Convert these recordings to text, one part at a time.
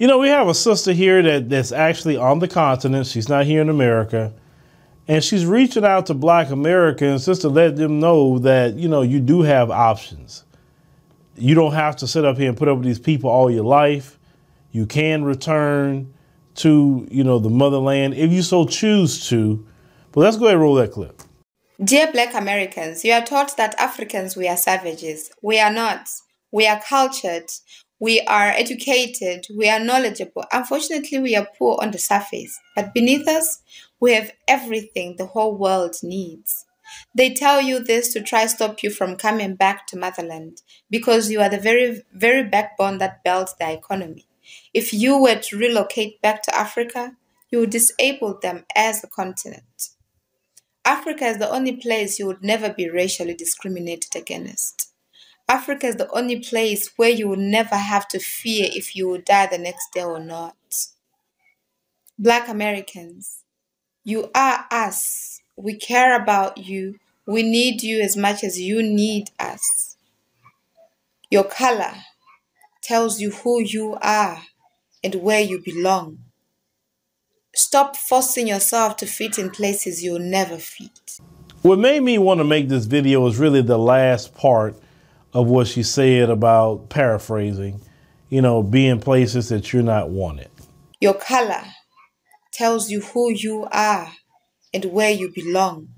You know, we have a sister here that, that's actually on the continent. She's not here in America. And she's reaching out to black Americans just to let them know that, you know, you do have options. You don't have to sit up here and put up with these people all your life. You can return to, you know, the motherland if you so choose to. But let's go ahead and roll that clip. Dear Black Americans, you are taught that Africans we are savages. We are not. We are cultured. We are educated. We are knowledgeable. Unfortunately, we are poor on the surface. But beneath us, we have everything the whole world needs. They tell you this to try to stop you from coming back to motherland because you are the very very backbone that builds their economy. If you were to relocate back to Africa, you would disable them as a continent. Africa is the only place you would never be racially discriminated against. Africa is the only place where you will never have to fear if you will die the next day or not. Black Americans, you are us. We care about you. We need you as much as you need us. Your color tells you who you are and where you belong. Stop forcing yourself to fit in places you'll never fit. What made me want to make this video is really the last part of what she said about paraphrasing, you know, being places that you're not wanted. Your color tells you who you are and where you belong.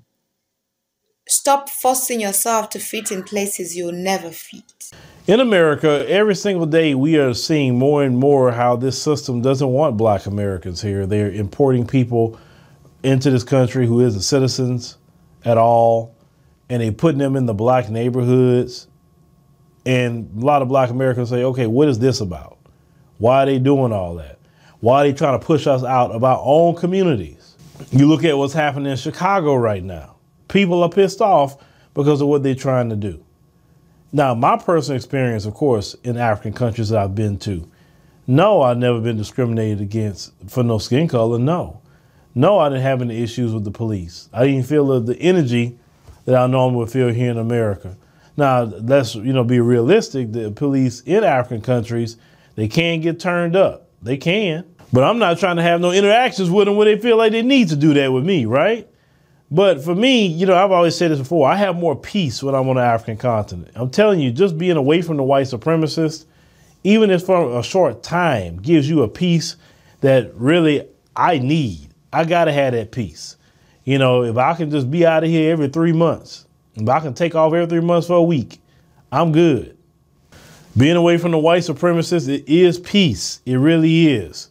Stop forcing yourself to fit in places you'll never fit. In America, every single day we are seeing more and more how this system doesn't want black Americans here. They're importing people into this country who isn't citizens at all, and they're putting them in the black neighborhoods. And a lot of black Americans say, okay, what is this about? Why are they doing all that? Why are they trying to push us out of our own communities? You look at what's happening in Chicago right now. People are pissed off because of what they're trying to do. Now, my personal experience, of course, in African countries that I've been to, no, I've never been discriminated against for no skin color. No. No, I didn't have any issues with the police. I didn't feel the energy that I normally would feel here in America. Now, let's you know be realistic. The police in African countries, they can get turned up. They can. But I'm not trying to have no interactions with them where they feel like they need to do that with me, right? But for me, you know, I've always said this before. I have more peace when I'm on the African continent. I'm telling you, just being away from the white supremacists, even if for a short time, gives you a peace that really I need. I gotta have that peace. You know, if I can just be out of here every three months, if I can take off every three months for a week, I'm good. Being away from the white supremacists, it is peace. It really is.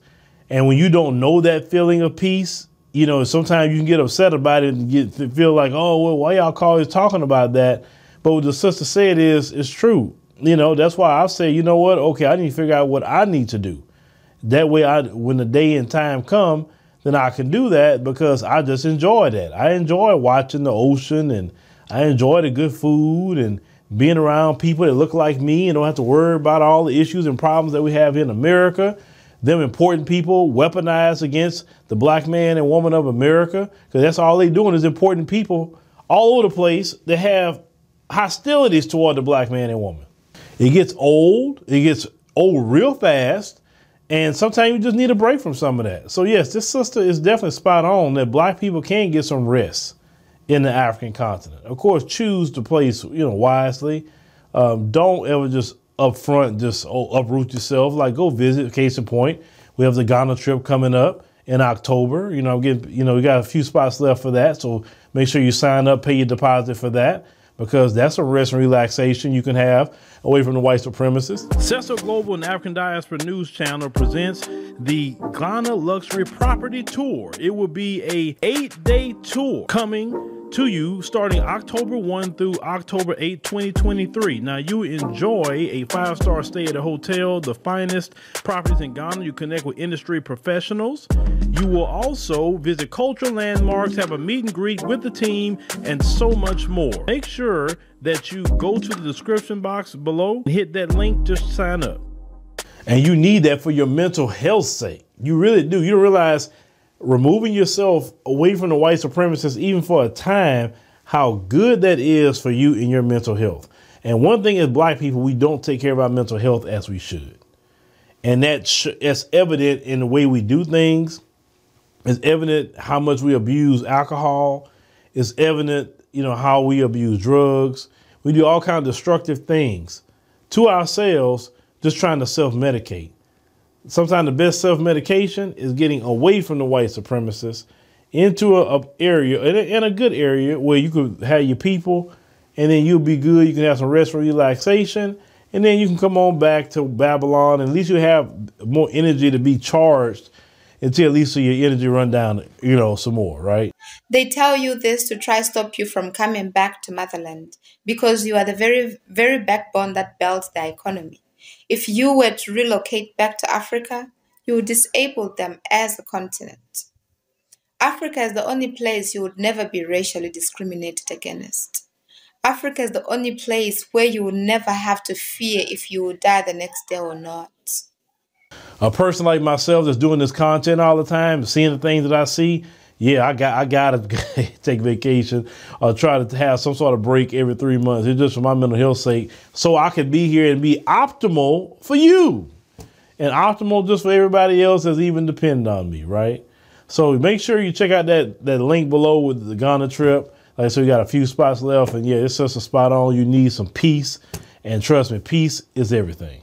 And when you don't know that feeling of peace, you know, sometimes you can get upset about it and get feel like, oh, well, why y'all always talking about that? But what the sister said is, it's true. You know, that's why I say, you know what? Okay, I need to figure out what I need to do. That way, I when the day and time come, then I can do that because I just enjoy that. I enjoy watching the ocean and I enjoy the good food and being around people that look like me and don't have to worry about all the issues and problems that we have in America them important people weaponized against the black man and woman of America, because that's all they're doing is important people all over the place that have hostilities toward the black man and woman. It gets old, it gets old real fast, and sometimes you just need a break from some of that. So yes, this sister is definitely spot on that black people can get some rest in the African continent. Of course, choose the place, you know, wisely. Um, don't ever just up front just uproot yourself. Like go visit. Case in point, we have the Ghana trip coming up in October. You know, get you know we got a few spots left for that, so make sure you sign up, pay your deposit for that because that's a rest and relaxation you can have away from the white supremacists. Cecil Global and African Diaspora News Channel presents the Ghana Luxury Property Tour. It will be a eight-day tour coming to you starting October 1 through October 8, 2023. Now, you enjoy a five star stay at a hotel, the finest properties in Ghana. You connect with industry professionals. You will also visit cultural landmarks, have a meet and greet with the team, and so much more. Make sure that you go to the description box below, hit that link, just sign up. And you need that for your mental health sake. You really do. You realize removing yourself away from the white supremacists, even for a time, how good that is for you in your mental health. And one thing is, black people, we don't take care of our mental health as we should. and that's it's evident in the way we do things. It's evident how much we abuse alcohol. It's evident, you know, how we abuse drugs. We do all kinds of destructive things to ourselves, just trying to self-medicate. Sometimes the best self-medication is getting away from the white supremacists into a, a area in a, in a good area where you could have your people, and then you'll be good. You can have some rest for relaxation and then you can come on back to Babylon. And at least you have more energy to be charged until at least your energy run down, you know, some more, right? They tell you this to try stop you from coming back to motherland because you are the very, very backbone that builds their economy. If you were to relocate back to Africa, you would disable them as a continent. Africa is the only place you would never be racially discriminated against. Africa is the only place where you will never have to fear if you will die the next day or not. A person like myself that's doing this content all the time, seeing the things that I see, yeah, I got I gotta take vacation or try to have some sort of break every three months. It's just for my mental health sake, so I can be here and be optimal for you, and optimal just for everybody else that's even depend on me, right? So make sure you check out that that link below with the Ghana trip. Like so, we got a few spots left, and yeah, it's just a spot on. You need some peace, and trust me, peace is everything.